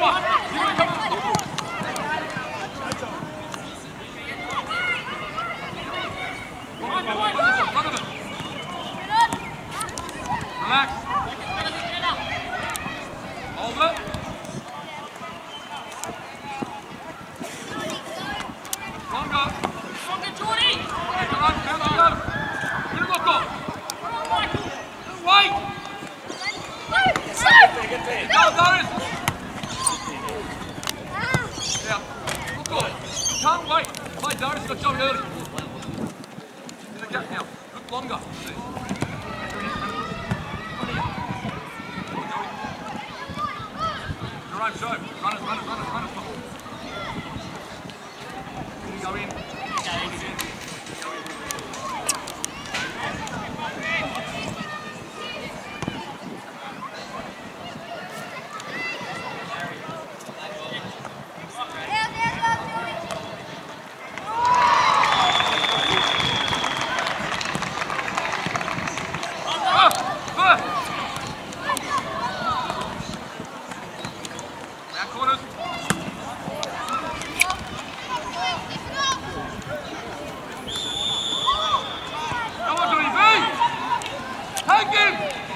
look V.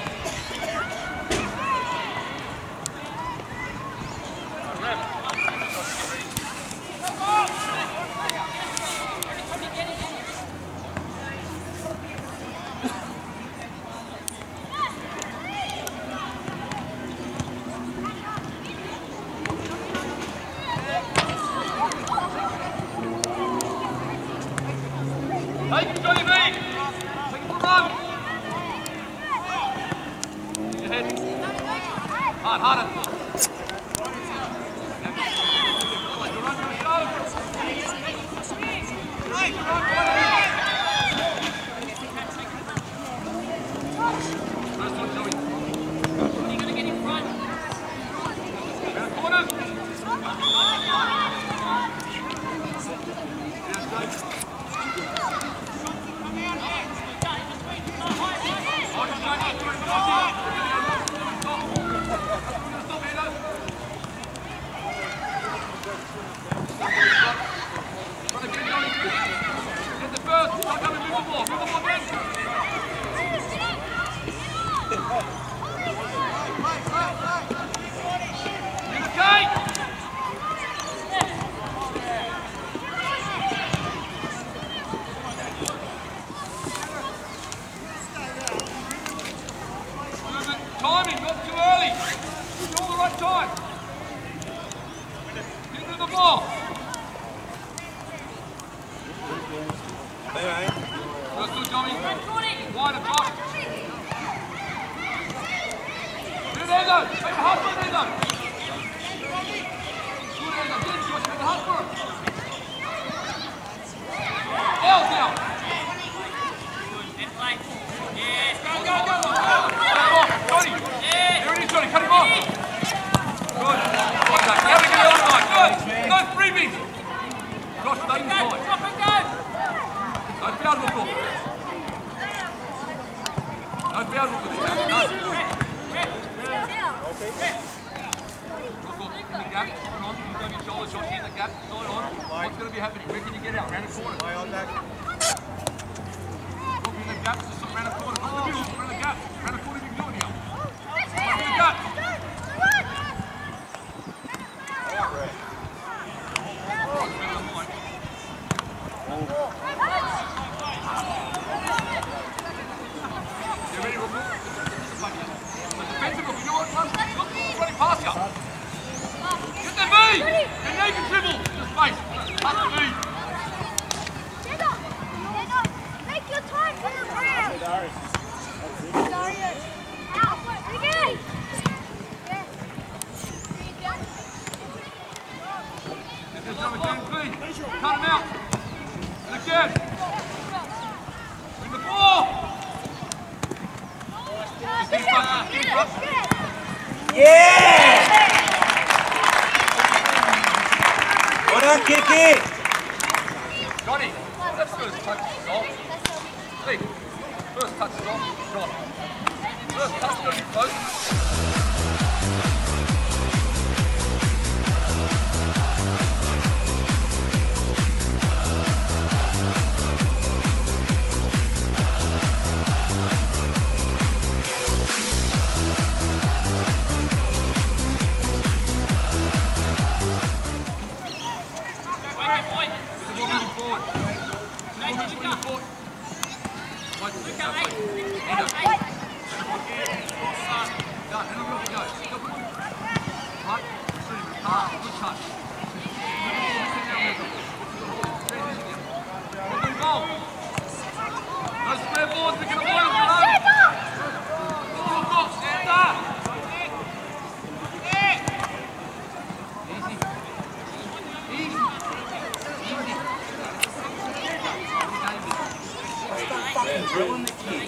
drilling the key.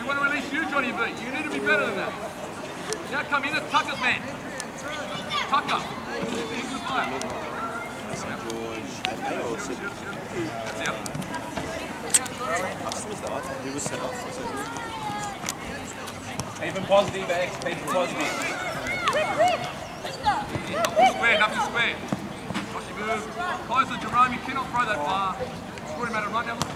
We want to release you, Johnny V. You need to be better than that. Now come in as Tucker's man. Tucker. He's player. St. Even positive, Alex. Even positive. Square, Nothing square. Watch your move. Closer, Jerome. You cannot throw that far. It's really matter Run down.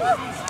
Woo!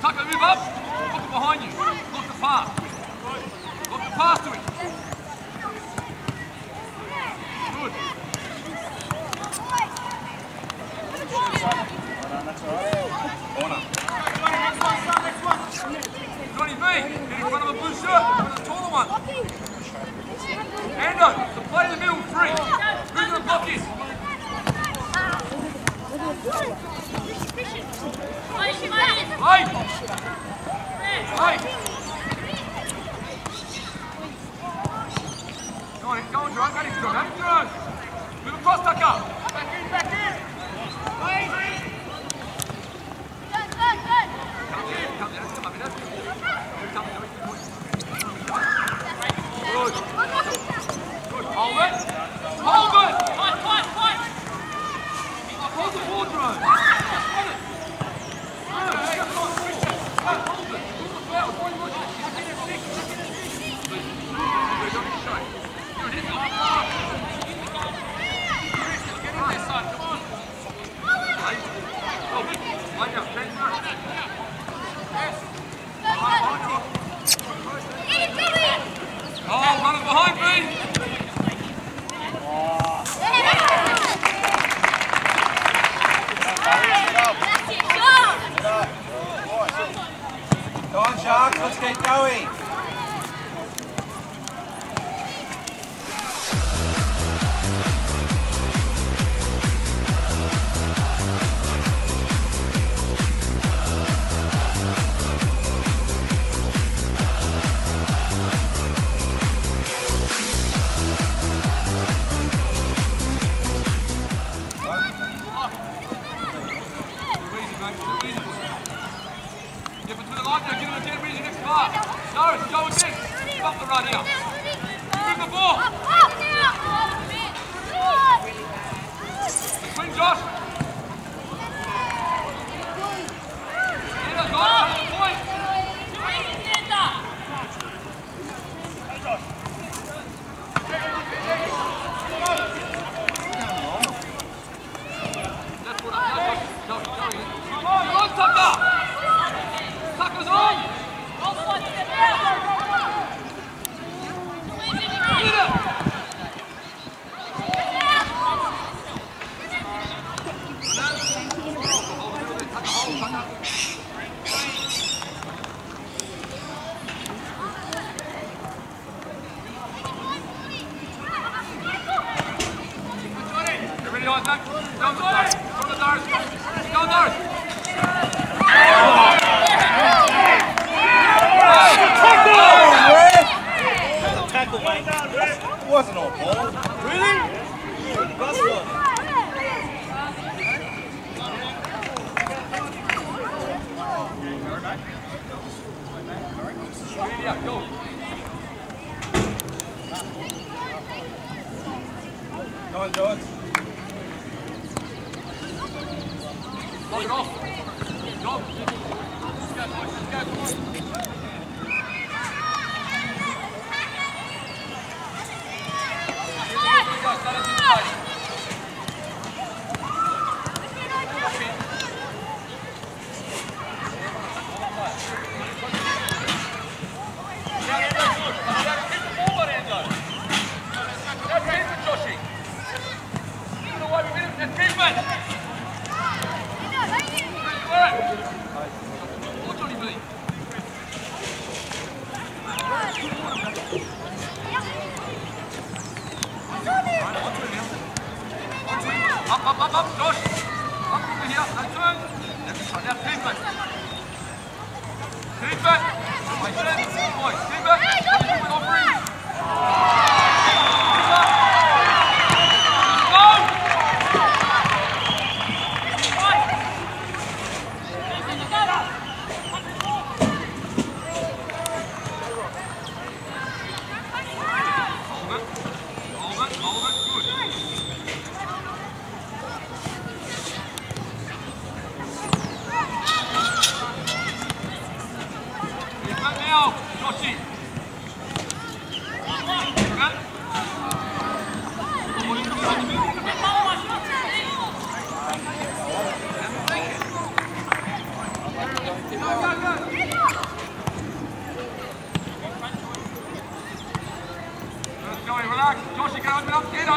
Tucker, move up! Look behind you! Look the path! Hand on. The play in the middle. Free. Who's going to? Hey! Hey! Go on, go on, Drunk. That is good. That's good.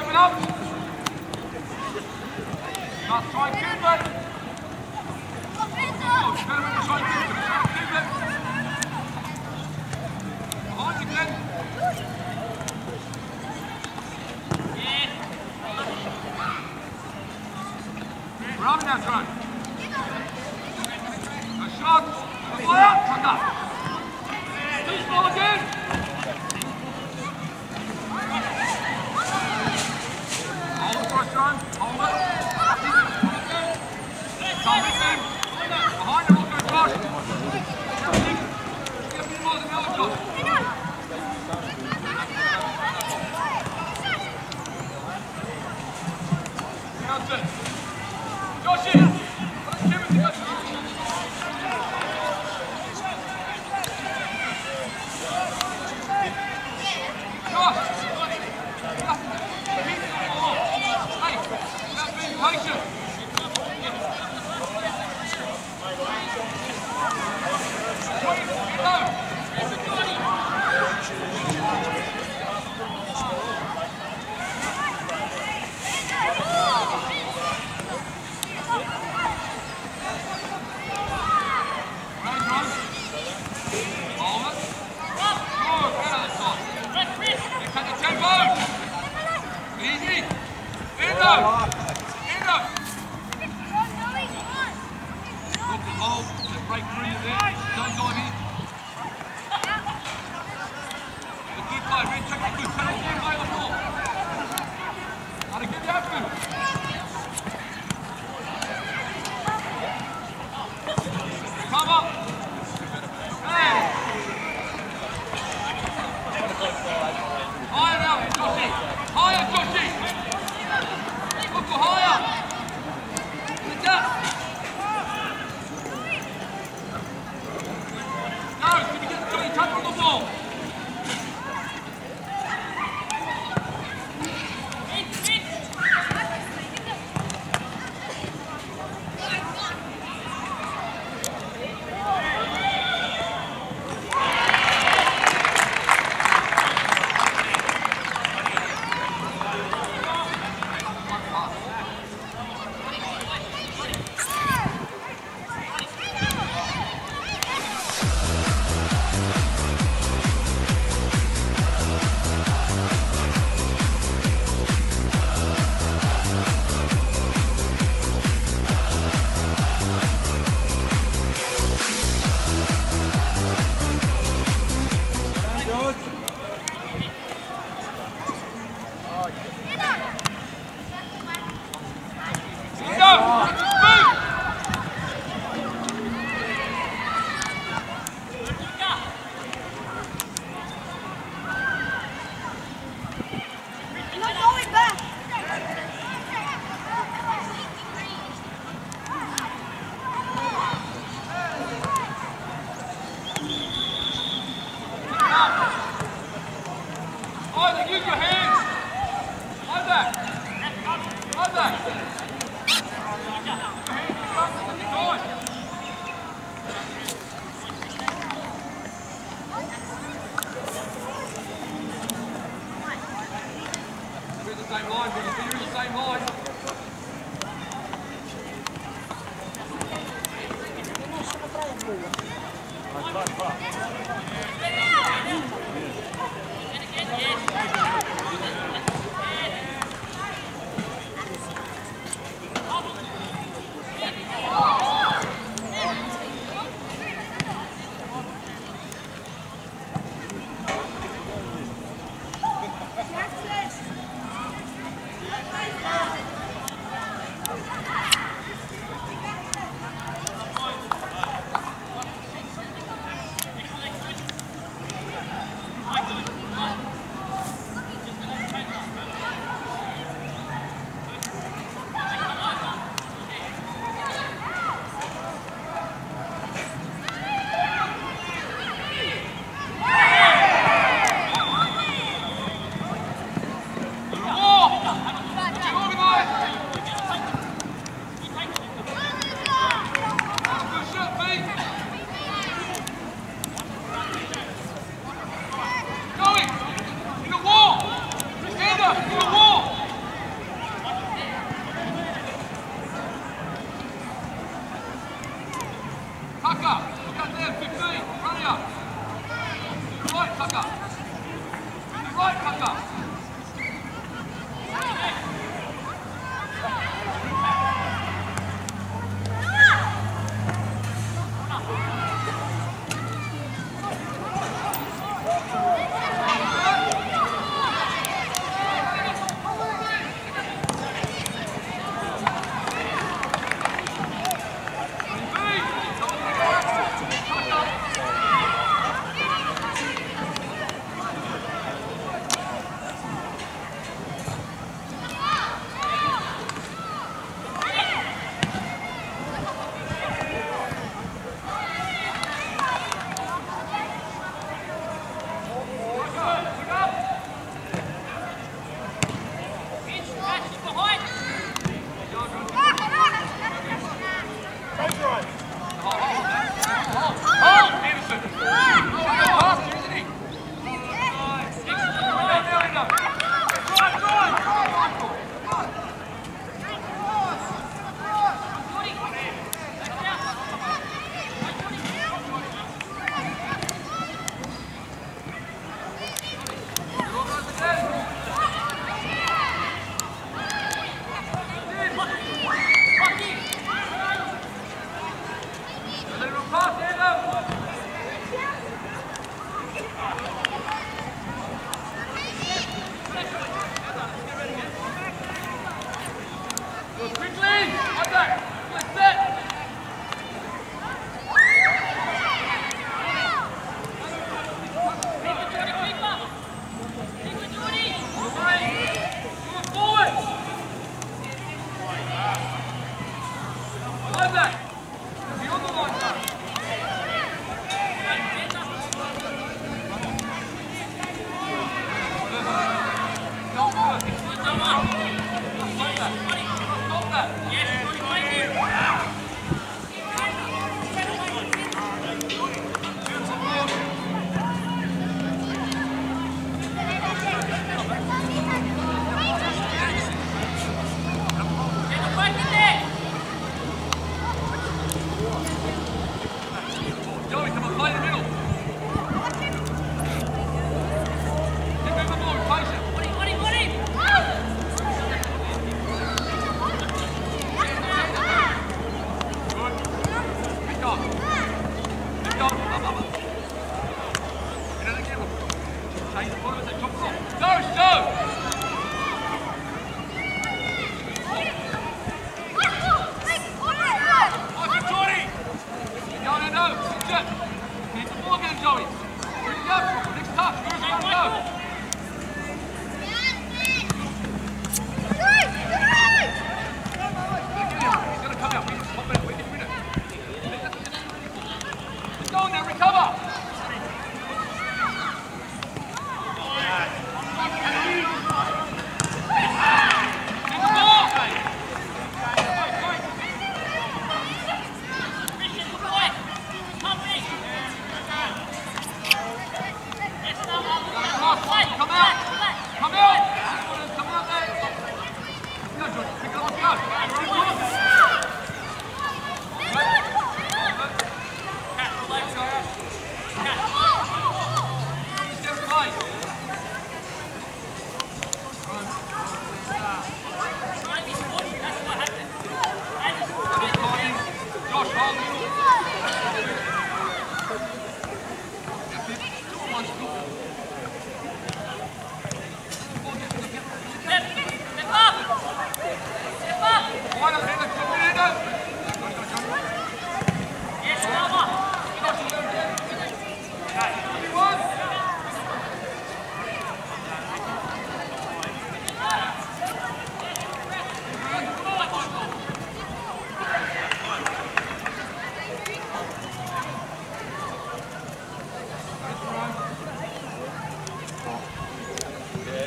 Open up. Last try, Cooper.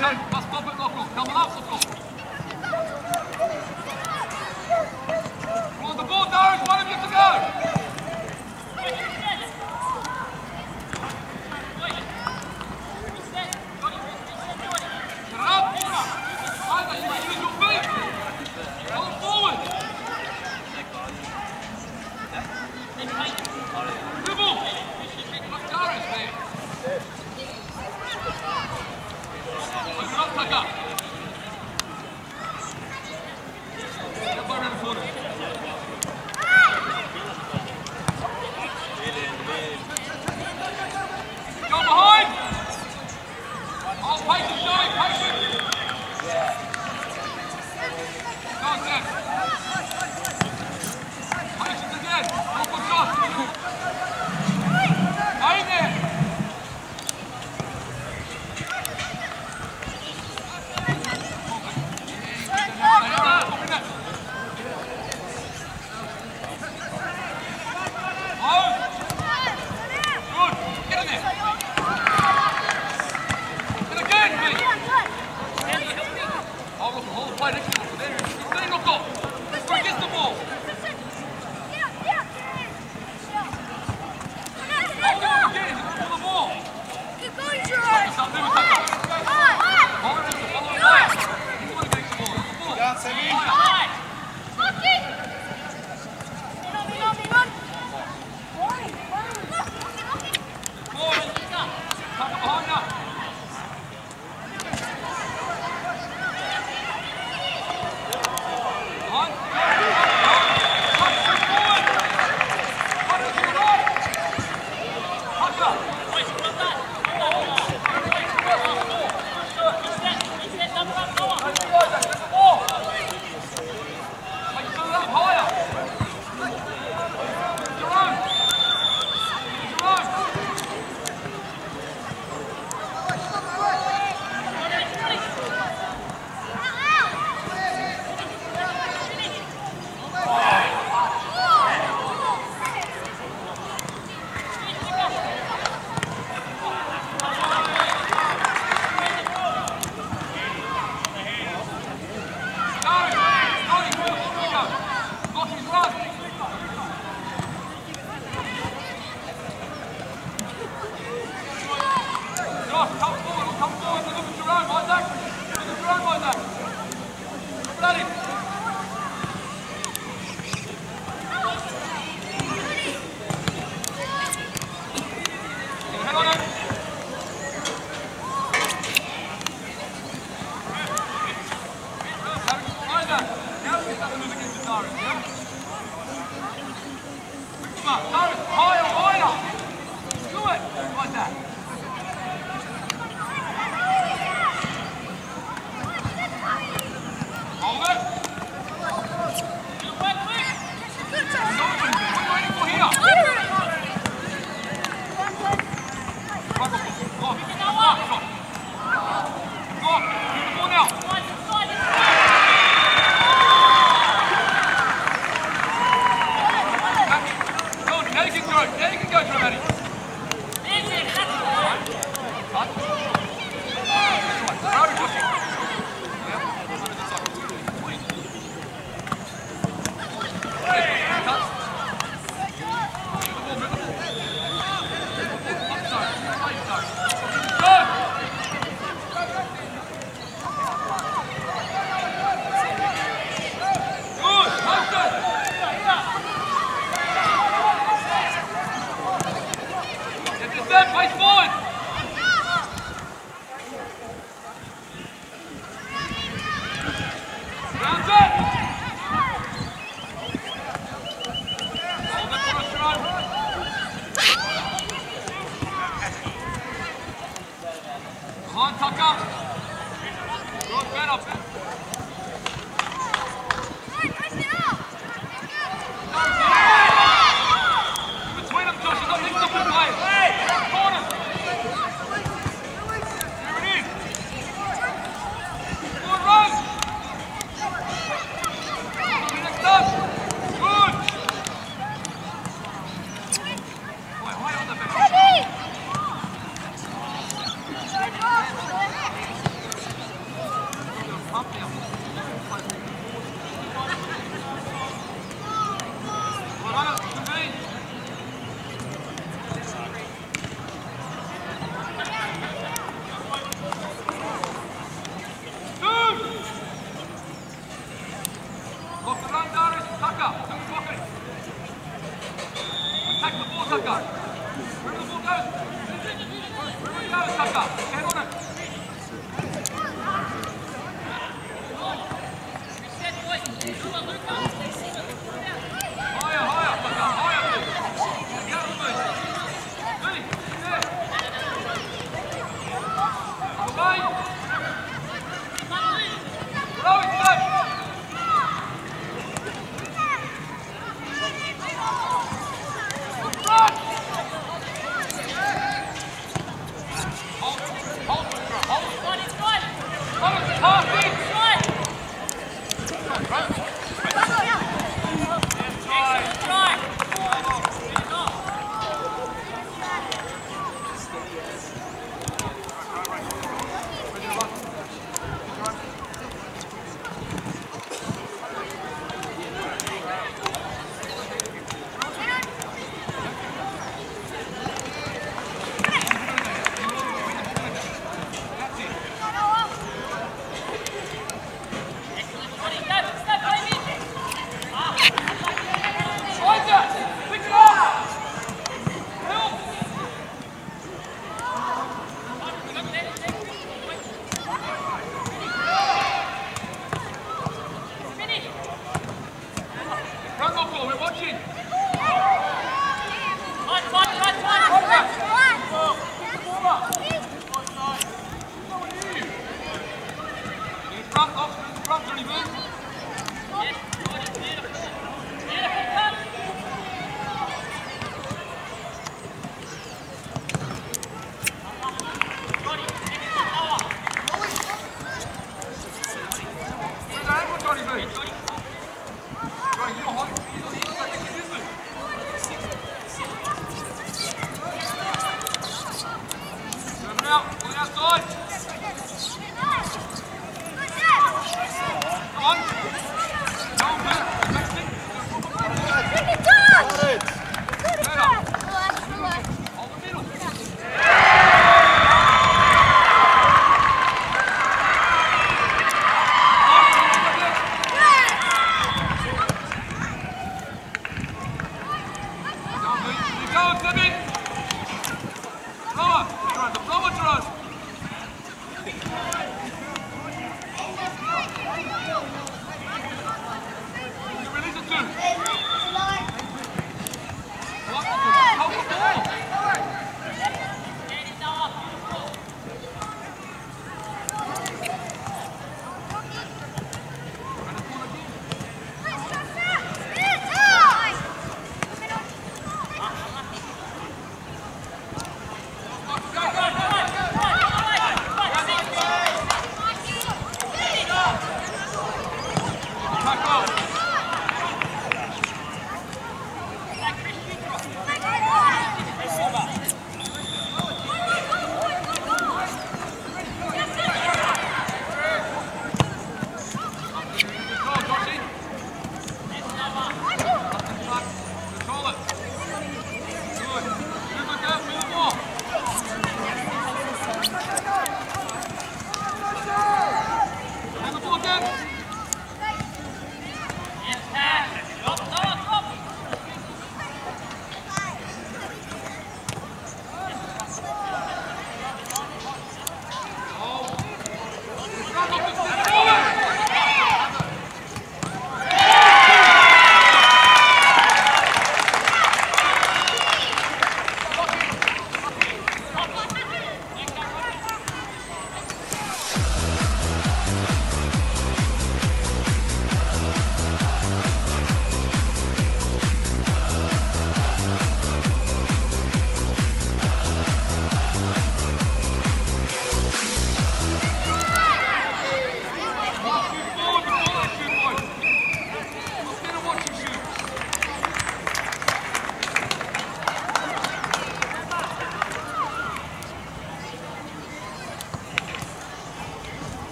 Go